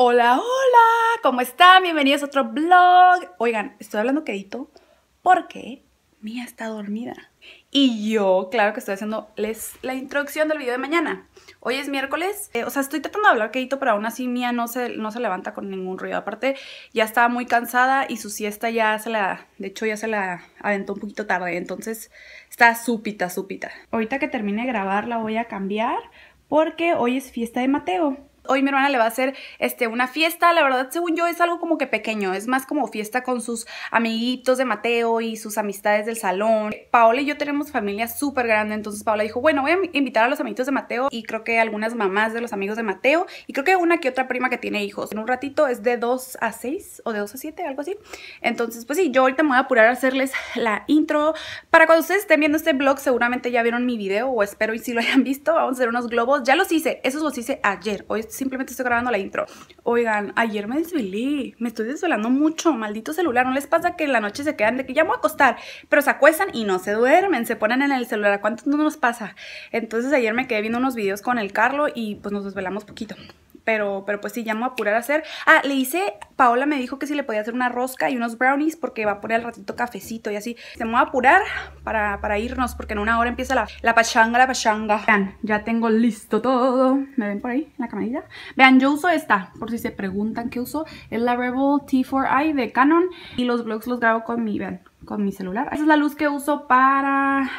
Hola, hola, ¿cómo están? Bienvenidos a otro vlog. Oigan, estoy hablando quedito porque Mía está dormida. Y yo, claro que estoy haciéndoles la introducción del video de mañana. Hoy es miércoles, eh, o sea, estoy tratando de hablar quedito, pero aún así Mía no se, no se levanta con ningún ruido. Aparte, ya estaba muy cansada y su siesta ya se la, de hecho ya se la aventó un poquito tarde, entonces está súpita, súpita. Ahorita que termine de grabar la voy a cambiar porque hoy es fiesta de Mateo hoy mi hermana le va a hacer este, una fiesta, la verdad según yo es algo como que pequeño, es más como fiesta con sus amiguitos de Mateo y sus amistades del salón. Paola y yo tenemos familia súper grande, entonces Paola dijo, bueno, voy a invitar a los amiguitos de Mateo y creo que algunas mamás de los amigos de Mateo y creo que una que otra prima que tiene hijos. En un ratito es de 2 a 6 o de 2 a 7, algo así. Entonces, pues sí, yo ahorita me voy a apurar a hacerles la intro. Para cuando ustedes estén viendo este vlog, seguramente ya vieron mi video o espero y si lo hayan visto. Vamos a hacer unos globos. Ya los hice, esos los hice ayer. Hoy simplemente estoy grabando la intro. Oigan, ayer me desvelé, me estoy desvelando mucho, maldito celular. ¿No les pasa que en la noche se quedan de que ya voy a acostar, pero se acuestan y no se duermen, se ponen en el celular? ¿A cuántos no nos pasa? Entonces ayer me quedé viendo unos videos con el Carlo y pues nos desvelamos poquito pero, pero pues sí, ya me voy a apurar a hacer. Ah, le hice, Paola me dijo que si le podía hacer una rosca y unos brownies porque va a poner al ratito cafecito y así. Se me va a apurar para, para irnos porque en una hora empieza la, la pachanga, la pachanga. Vean, ya tengo listo todo. ¿Me ven por ahí en la camarilla? Vean, yo uso esta, por si se preguntan qué uso. Es la Rebel T4i de Canon y los vlogs los grabo con mi, vean, con mi celular. Esa es la luz que uso para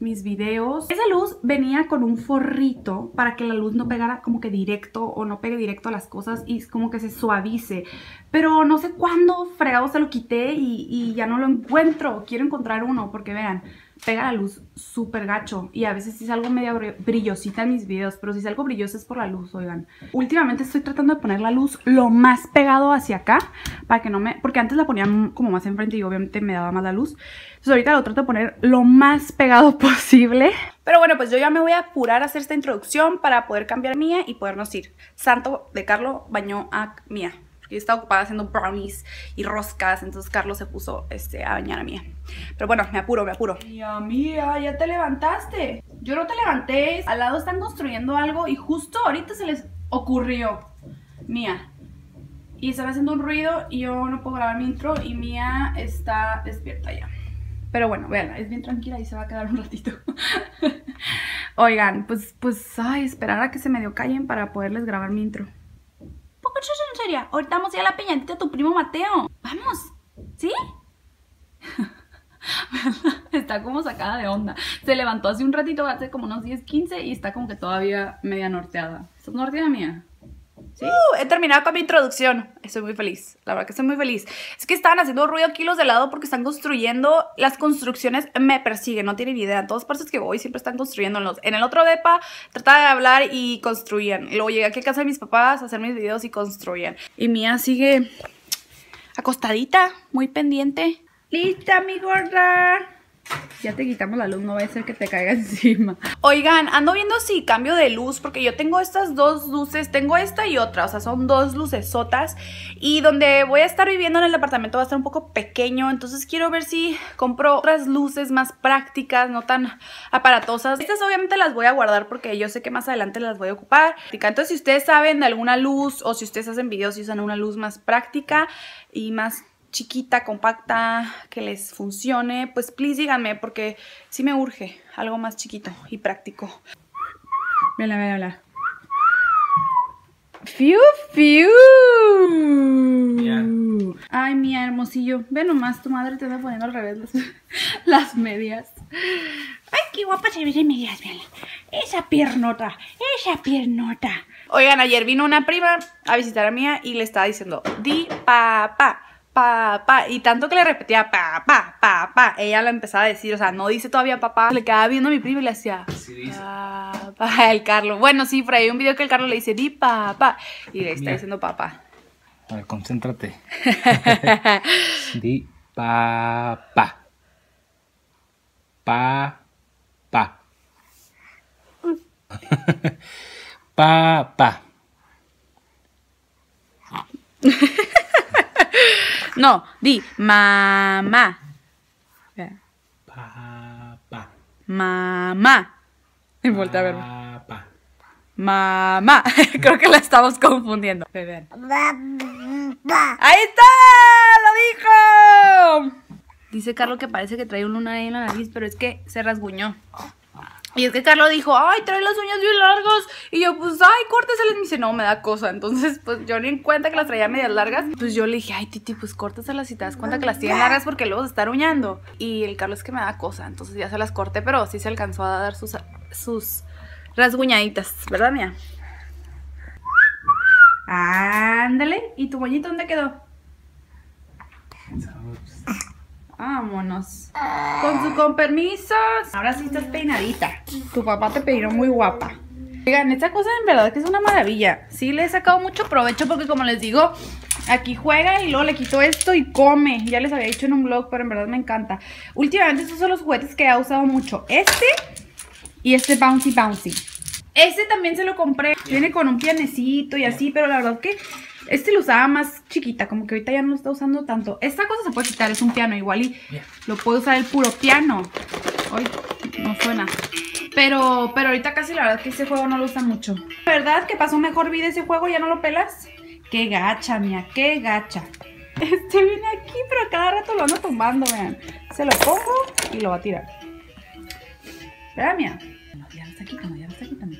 mis videos. Esa luz venía con un forrito para que la luz no pegara como que directo o no pegue directo a las cosas y como que se suavice. Pero no sé cuándo fregado se lo quité y, y ya no lo encuentro. Quiero encontrar uno porque vean, pega la luz súper gacho y a veces sí salgo medio brillosita en mis videos, pero si salgo brillosa es por la luz, oigan. Últimamente estoy tratando de poner la luz lo más pegado hacia acá para que no me... porque antes la ponía como más enfrente y obviamente me daba más la luz. Entonces ahorita lo trato de poner lo más pegado posible. Pero bueno, pues yo ya me voy a apurar a hacer esta introducción para poder cambiar Mía y podernos ir. Santo de Carlo bañó a Mía. Yo estaba ocupada haciendo brownies y roscas, entonces Carlos se puso este, a bañar a Mía. Pero bueno, me apuro, me apuro. Mía, Mía, ya te levantaste. Yo no te levanté. Al lado están construyendo algo y justo ahorita se les ocurrió. Mía. Y están haciendo un ruido y yo no puedo grabar mi intro y Mía está despierta ya. Pero bueno, veanla, es bien tranquila y se va a quedar un ratito. Oigan, pues, pues, ay, esperar a que se medio callen para poderles grabar mi intro en serio. Ahorita vamos a ir a la piñatita de tu primo Mateo. Vamos. ¿Sí? está como sacada de onda. Se levantó hace un ratito, hace como unos 10, 15 y está como que todavía media norteada. ¿Estás norteada mía? Uh, he terminado con mi introducción. Estoy muy feliz. La verdad que estoy muy feliz. Es que estaban haciendo ruido aquí los de lado porque están construyendo. Las construcciones me persiguen, no tienen idea. En todas partes que voy siempre están construyendo. En el otro depa trataba de hablar y construían. luego llegué aquí a casa de mis papás a hacer mis videos y construían. Y Mía sigue acostadita, muy pendiente. ¡Lista, mi gorda! Ya te quitamos la luz, no va a ser que te caiga encima. Oigan, ando viendo si cambio de luz, porque yo tengo estas dos luces, tengo esta y otra, o sea, son dos luces sotas. Y donde voy a estar viviendo en el departamento va a estar un poco pequeño, entonces quiero ver si compro otras luces más prácticas, no tan aparatosas. Estas obviamente las voy a guardar porque yo sé que más adelante las voy a ocupar. Entonces, si ustedes saben de alguna luz o si ustedes hacen videos y usan una luz más práctica y más chiquita, compacta, que les funcione, pues please díganme porque sí me urge algo más chiquito y práctico. Véanla, véanla. Fiu, fiu. Ay, mi hermosillo. Ve nomás, tu madre te está poniendo al revés las, medias. Ay, qué guapa se ve de medias, véanla. Esa piernota, esa piernota. Oigan, ayer vino una prima a visitar a Mía y le estaba diciendo, di papá papá. Y tanto que le repetía papá, papá, ella lo empezaba a decir, o sea, no dice todavía papá. Le quedaba viendo a mi primo y le hacía papá, el Carlos. Bueno, sí, por ahí hay un video que el Carlos le dice di papá y le está diciendo papá. A ver, concéntrate. di papá. Papá. Papá. No, di mamá. Papá. Mamá. Y voltea a ver. Papá. Mamá. Creo que la estamos confundiendo. ¡Ahí está! ¡Lo dijo! Dice Carlos que parece que trae un lunar ahí en la nariz, pero es que se rasguñó. Y es que Carlos dijo, ay, trae las uñas bien largas. Y yo, pues, ay, córtaselas. Y me dice, no, me da cosa. Entonces, pues, yo ni en cuenta que las traía medias largas. Pues yo le dije, ay, Titi, pues, córtaselas si te das cuenta que las tienen largas porque luego se está uñando. Y el Carlos es que me da cosa. Entonces ya se las corté, pero sí se alcanzó a dar sus, sus rasguñaditas. ¿Verdad, mía? Ándale. ¿Y tu moñito dónde quedó? Vámonos. Con su. Ahora sí estás peinadita. Tu papá te peinó muy guapa. Oigan, esta cosa en verdad que es una maravilla. Sí le he sacado mucho provecho porque como les digo, aquí juega y luego le quito esto y come. Ya les había dicho en un blog, pero en verdad me encanta. Últimamente estos son los juguetes que he usado mucho. Este y este Bouncy Bouncy. Este también se lo compré. Viene con un pianecito y así, pero la verdad que este lo usaba más chiquita, como que ahorita ya no lo está usando tanto. Esta cosa se puede quitar, es un piano igual y lo puedo usar el puro piano. Ay, no suena. Pero, pero ahorita casi la verdad que ese juego no lo usa mucho. ¿La verdad que pasó mejor vida ese juego? ¿Ya no lo pelas? Qué gacha, mía, qué gacha. Este viene aquí, pero cada rato lo ando tumbando, vean. Se lo pongo y lo va a tirar. Espera, mía. No, ya lo está quitando, ya lo está quitando.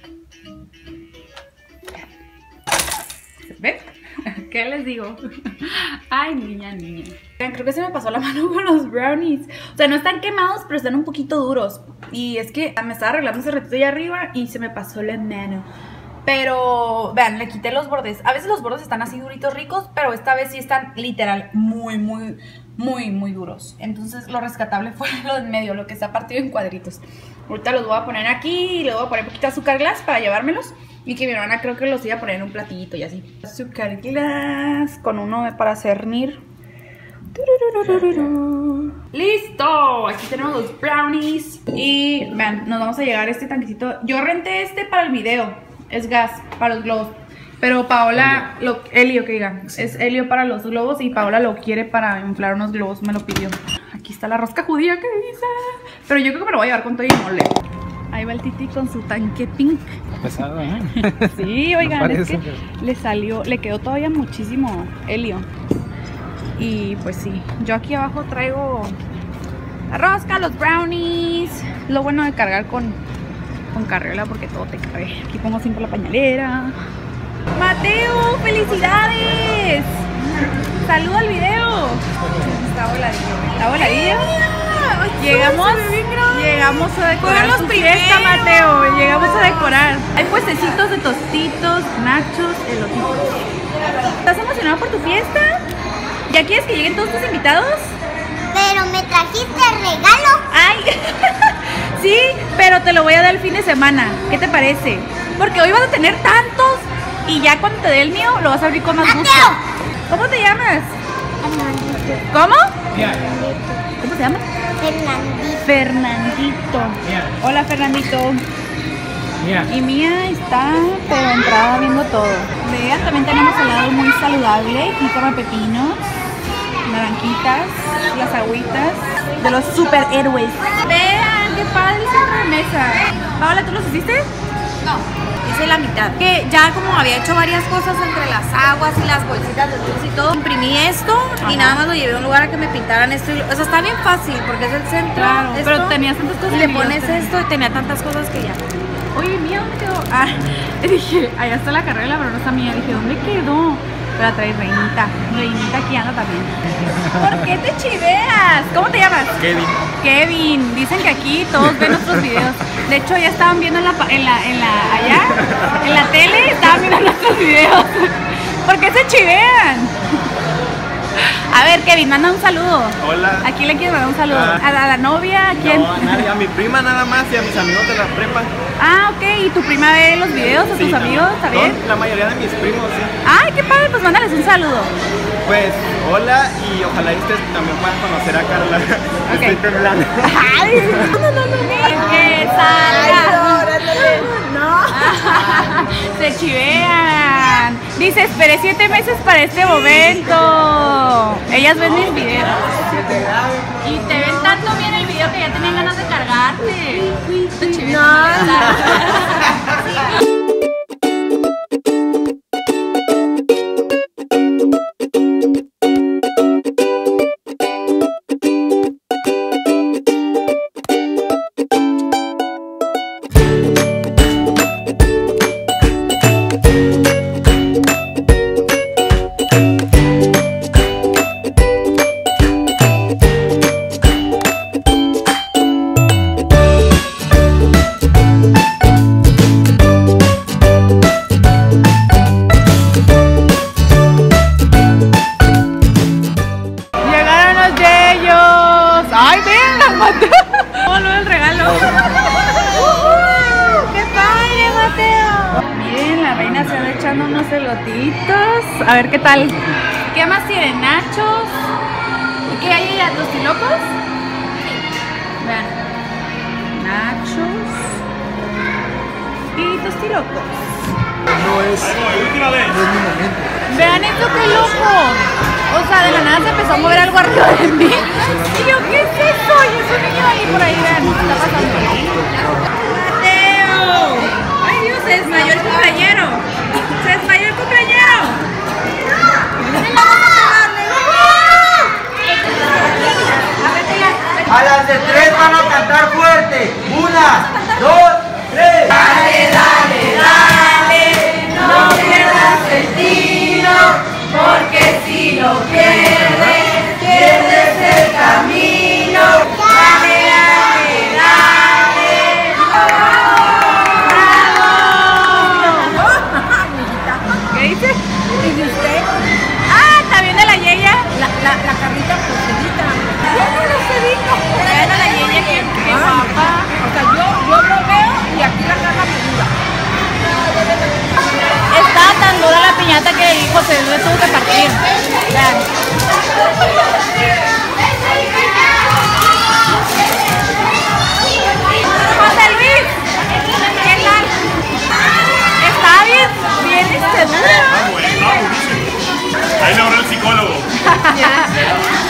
Les digo? Ay, niña, niña. Creo que se me pasó la mano con los brownies. O sea, no están quemados, pero están un poquito duros. Y es que me estaba arreglando ese ratito allá arriba y se me pasó la mano. Pero, vean, le quité los bordes. A veces los bordes están así duritos ricos, pero esta vez sí están literal muy, muy, muy, muy duros. Entonces lo rescatable fue lo en medio, lo que está partido en cuadritos. Ahorita los voy a poner aquí y le voy a poner poquito azúcar glass para llevármelos. Y que mi hermana creo que los iba a poner en un platillito y así. Azúcar glass con uno para cernir. ¡Listo! Aquí tenemos los brownies. Y vean, nos vamos a llegar a este tanquecito. Yo renté este para el video. Es gas para los globos. Pero Paola, lo, Helio que diga, es Helio para los globos y Paola lo quiere para inflar unos globos, me lo pidió. Aquí está la rosca judía que dice. Pero yo creo que me lo voy a llevar con todo y mole. Ahí va el Titi con su tanque pink. Pesado, ¿eh? Sí, oigan, es que le salió, le quedó todavía muchísimo helio. Y pues sí, yo aquí abajo traigo la rosca, los brownies. Lo bueno de cargar con, con carriola porque todo te cabe. Aquí pongo siempre la pañalera. Mateo, felicidades. Saluda al video. Está voladillo. Está voladillo. Llegamos, llegamos a decorar los tu fiesta, primeros. Mateo. Llegamos a decorar. Hay puestecitos de tostitos, nachos, elotitos. ¿Estás emocionado por tu fiesta? ¿Ya quieres que lleguen todos tus invitados? Pero me trajiste regalo. Ay, sí, pero te lo voy a dar el fin de semana. ¿Qué te parece? Porque hoy vas a tener tantos y ya cuando te dé el mío lo vas a abrir con más gusto. Mateo. ¿Cómo te llamas? ¿Cómo? ¿Cómo se llama? Fernandito. Fernandito. Hola Fernandito. Y Mía está pero entrada viendo todo. Vean, también tenemos helado muy saludable. Jícama pepinos, naranjitas, las agüitas de los superhéroes. Vean, qué padre centro de mesa. Paola, ¿tú los hiciste? No, hice la mitad. Que ya como había hecho varias cosas entre las aguas y las bolsitas de dulce y todo, imprimí esto Ajá. y nada más lo llevé a un lugar a que me pintaran esto. y lo- o sea, está bien fácil porque es el centro. Claro, esto, pero tenías tantas cosas Y le pones tenía- esto y tenía tantas cosas que ya. Oye, Mía, ¿dónde quedó? Ah, dije, allá está la carrera, pero no está Mía. Dije, ¿dónde quedó? Pero trae Reinita. Reinita aquí anda también. ¿Por qué te chiveas? ¿Cómo te llamas? Kevin. Kevin, dicen que aquí todos ven nuestros videos. De hecho, ya estaban viendo en la, en la, en la, allá, en la tele, estaban viendo nuestros videos. ¿Por qué se chivean? A ver, Kevin, manda un saludo. Hola. ¿A quién le quieres mandar un saludo? Ah. ¿A la, a la novia? ¿A quién? No, a nadie, a mi prima nada más y a mis amigos de la prepa. Ah, ok. ¿Y tu prima ve los videos a tus Sí, amigos? ¿Está bien? La mayoría de mis primos, sí. Ay, qué padre. Pues mándales un saludo. Pues, hola y ojalá ustedes también puedan conocer a Carla. Estoy temblando. Ay, no, no, no, no. Dice, esperé siete meses para este momento. Ellas ven mis videos. Y te ven tanto bien el video que ya tenían ganas de cargarte. Te no, el regalo. ¡Qué padre, Mateo! Miren, la reina se va echando unos elotitos. A ver qué tal. ¿Qué más tienen? Nachos. ¿Y qué hay allá? ¿Tostilocos? Sí. Vean. Nachos. Y tostilocos. No es. ¡Ay, no, de última vez! Vean esto, qué loco. O sea, de la nada se empezó a mover algo arriba de mí. Y yo, ¿qué es eso? Y es un niño ahí por ahí, vean. ¿qué está pasando? ¡Mateo! ¡Ay Dios, se desmayó el cumpleañero! ¡Se desmayó el cumpleañero! A las de tres van a cantar fuerte. Una, dos, tres. Dale, dale, dale. José Luis tuvo que partir. José Luis, ¿qué tal? Está bien, bien este dura. Ahí le habló el psicólogo.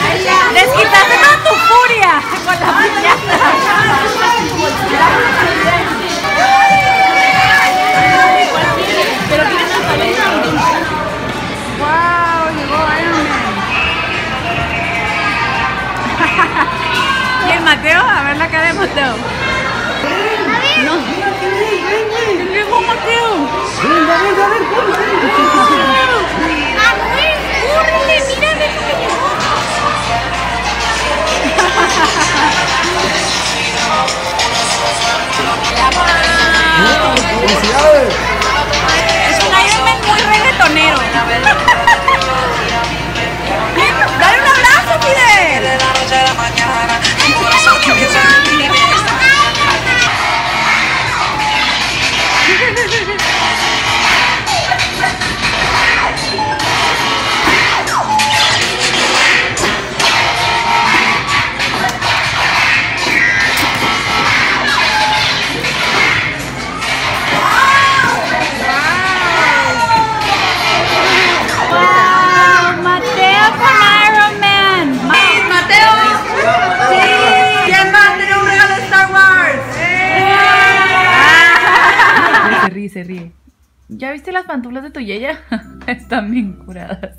¡Felicidades! ¿Ya viste las pantuflas de tu yaya? Están bien curadas.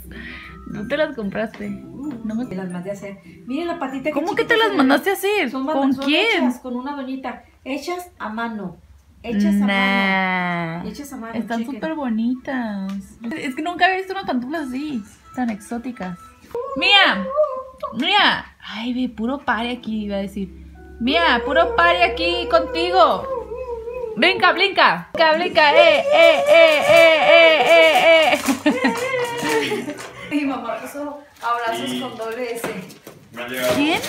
¿No te las compraste? No me... Te las mandé a hacer. Miren la patita que ¿Cómo que te las mandaste a hacer? Son ¿Con son quién? Hechas con una doñita. Hechas a mano. Hechas a mano. Hechas a mano. Están súper bonitas. Es que nunca había visto unas pantuflas así, tan exóticas. Mía, mía. Ay, ve, puro pari aquí, iba a decir. Mía, puro pari aquí contigo. Brinca, brinca. Brinca, brinca. Eh, eh, eh, eh, eh, eh, eh. Mi mamá puso abrazos con doble S. ¿Quién?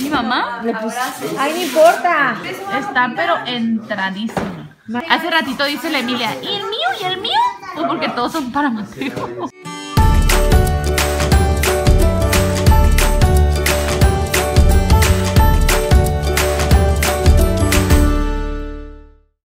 ¿Mi mamá? Abrazos. Ay, no importa. Está pero entradísima. Hace ratito dice la Emilia, ¿y el mío? ¿Y el mío? Pues porque todos son para Mateo.